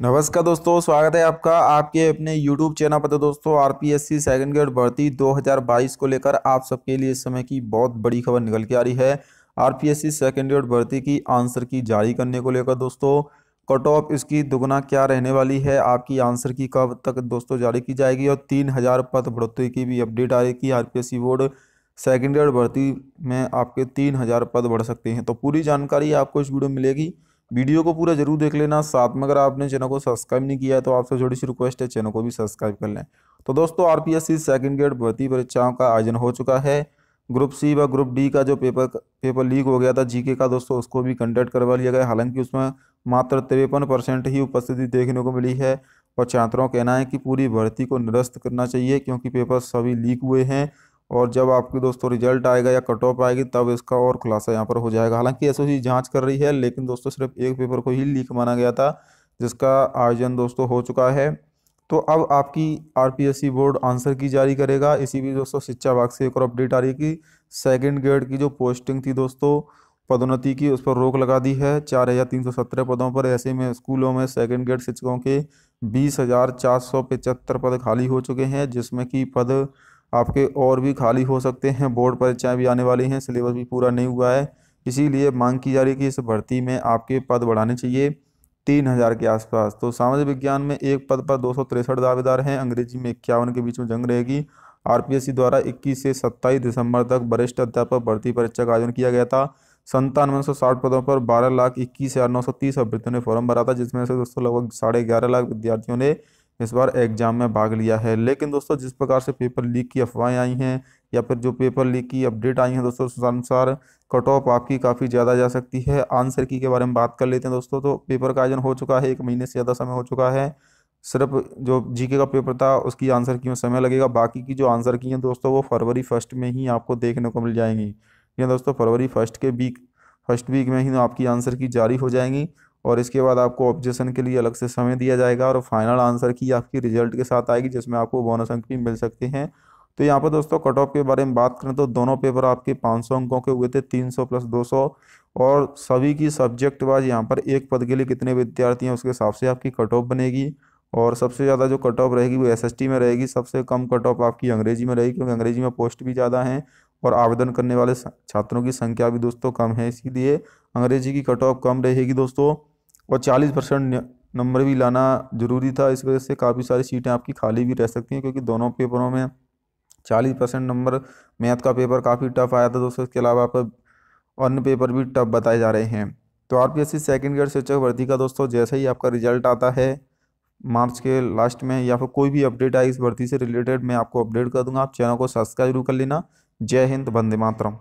नमस्कार दोस्तों, स्वागत है आपका, आपके अपने YouTube चैनल पर। तो दोस्तों सी सेकेंड ग्रेड भर्ती 2022 को लेकर आप सबके लिए इस समय की बहुत बड़ी खबर निकल के आ रही है। R P S C second grade भर्ती की आंसर की जारी करने को लेकर दोस्तों कट ऑफ़ इसकी दुगना क्या रहने वाली है, आपकी आंसर की कब तक दोस्तों जारी की जाएगी और तीन हज़ार पद बढ़ोतरी की भी अपडेट आ रही R P S C board second grade भर्ती में आपके तीन हज़ार पद बढ़ सकते हैं। तो पूरी जानकारी आपको इस वीडियो में मिलेगी। वीडियो को पूरा ज़रूर देख लेना। साथ में अगर आपने चैनल को सब्सक्राइब नहीं किया तो आपसे छोटी सी रिक्वेस्ट है, चैनल को भी सब्सक्राइब कर लें। तो दोस्तों, आरपीएससी सेकंड ग्रेड भर्ती परीक्षाओं का आयोजन हो चुका है। ग्रुप सी व ग्रुप डी का जो पेपर पेपर लीक हो गया था जीके का, दोस्तों, उसको भी कंडक्ट करवा लिया गया। हालाँकि उसमें मात्र तिरपन परसेंट ही उपस्थिति देखने को मिली है। और छात्रों का कहना है कि पूरी भर्ती को निरस्त करना चाहिए, क्योंकि पेपर सभी लीक हुए हैं। और जब आपके दोस्तों रिज़ल्ट आएगा या कट ऑफ़ आएगी, तब इसका और खुलासा यहाँ पर हो जाएगा। हालाँकि एसओसी जाँच कर रही है, लेकिन दोस्तों सिर्फ़ एक पेपर को ही लीक माना गया था, जिसका आयोजन दोस्तों हो चुका है। तो अब आपकी आरपीएससी बोर्ड आंसर की जारी करेगा। इसी भी दोस्तों शिक्षा विभाग से एक और अपडेट आ रही है कि सेकेंड ग्रेड की जो पोस्टिंग थी दोस्तों, पदोन्नति की, उस पर रोक लगा दी है। चार हज़ार तीन सौ सत्रह पदों पर ऐसे में स्कूलों में सेकेंड ग्रेड शिक्षकों के बीस हज़ार चार सौ पचहत्तर पद खाली हो चुके हैं, जिसमें कि पद आपके और भी खाली हो सकते हैं। बोर्ड परीक्षाएँ भी आने वाली हैं। सिलेबस भी पूरा नहीं हुआ है। इसीलिए मांग की जा रही है कि इस भर्ती में आपके पद बढ़ाने चाहिए तीन हज़ार के आसपास। तो सामाजिक विज्ञान में एक पद पर दो सौ तिरसठ दावेदार हैं। अंग्रेज़ी में इक्यावन के बीच में जंग रहेगी। आरपीएससी द्वारा 21 से 27 दिसंबर तक वरिष्ठ अध्यापक भर्ती परीक्षा का आयोजन किया गया था। संतानवे सौ साठ पदों पर बारह लाख इक्कीस हज़ार नौ सौ तीस अभ्यर्थियों ने फॉर्म भरा था, जिसमें से दोस्तों लगभग साढ़े ग्यारह लाख विद्यार्थियों ने इस बार एग्ज़ाम में भाग लिया है। लेकिन दोस्तों, जिस प्रकार से पेपर लीक की अफवाहें आई हैं या फिर जो पेपर लीक की अपडेट आई हैं दोस्तों, उस अनुसार कट ऑफ़ आपकी काफ़ी ज़्यादा जा सकती है। आंसर की के बारे में बात कर लेते हैं दोस्तों तो पेपर का आयोजन हो चुका है, एक महीने से ज़्यादा समय हो चुका है। सिर्फ़ जो जीके का पेपर था, उसकी आंसर की में समय लगेगा। बाकी की जो आंसर की हैं दोस्तों, वो फरवरी फ़र्स्ट में ही आपको देखने को मिल जाएँगी। ये दोस्तों, फरवरी फ़र्स्ट के वीक, फ़र्स्ट वीक में ही आपकी आंसर की जारी हो जाएँगी। और इसके बाद आपको ऑब्जेक्शन के लिए अलग से समय दिया जाएगा और फाइनल आंसर की आपकी रिज़ल्ट के साथ आएगी, जिसमें आपको बोनस अंक भी मिल सकते हैं। तो यहाँ पर दोस्तों कट ऑफ़ के बारे में बात करें तो दोनों पेपर आपके 500 अंकों के हुए थे 300 प्लस 200 और सभी की सब्जेक्ट वाइज यहाँ पर एक पद के लिए कितने विद्यार्थी हैं, उसके हिसाब से आपकी कट ऑफ़ बनेगी। और सबसे ज़्यादा जो कट ऑफ़ रहेगी वो एसएसटी में रहेगी। सबसे कम कट ऑफ़ आपकी अंग्रेज़ी में रहेगी, क्योंकि अंग्रेज़ी में पोस्ट भी ज़्यादा हैं और आवेदन करने वाले छात्रों की संख्या भी दोस्तों कम है, इसीलिए अंग्रेज़ी की कट ऑफ़ कम रहेगी दोस्तों। और चालीस परसेंट नंबर भी लाना ज़रूरी था, इस वजह से काफ़ी सारी सीटें आपकी खाली भी रह सकती हैं, क्योंकि दोनों पेपरों में चालीस परसेंट नंबर मैथ का पेपर काफ़ी टफ आया था। दोस्तों, इसके अलावा आप अन्य पेपर भी टफ बताए जा रहे हैं। तो आर पी सेकेंड ईयर शिक्षक भर्ती का दोस्तों, जैसे ही आपका रिज़ल्ट आता है मार्च के लास्ट में या फिर कोई भी अपडेट आए इस भर्ती से रिलेटेड, मैं आपको अपडेट कर दूँगा। आप चैनल को सब्सक्राइब ज़रूर कर लेना। जय हिंद, वंदे मातरम।